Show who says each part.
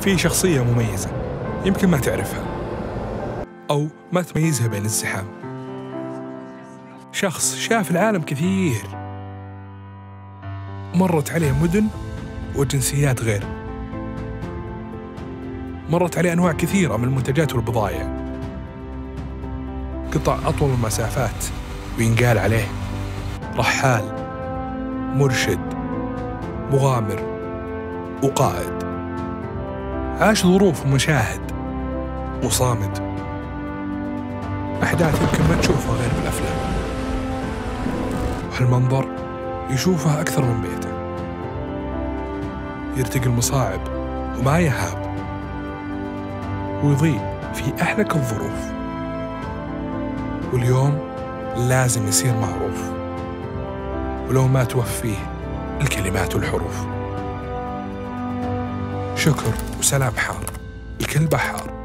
Speaker 1: في شخصية مميزة يمكن ما تعرفها أو ما تميزها بين الزحام. شخص شاف العالم كثير. مرت عليه مدن وجنسيات غير. مرت عليه أنواع كثيرة من المنتجات والبضائع قطع أطول المسافات وينقال عليه رحال مرشد مغامر وقائد. عاش ظروف ومشاهد وصامد أحداث يمكن ما تشوفها غير بالأفلام. وهالمنظر يشوفها أكثر من بيته. يرتقي المصاعب وما يهاب. ويضيء في أحلك الظروف. واليوم لازم يصير معروف. ولو ما توفيه الكلمات والحروف. شكر وسلام حار. الكل بحار.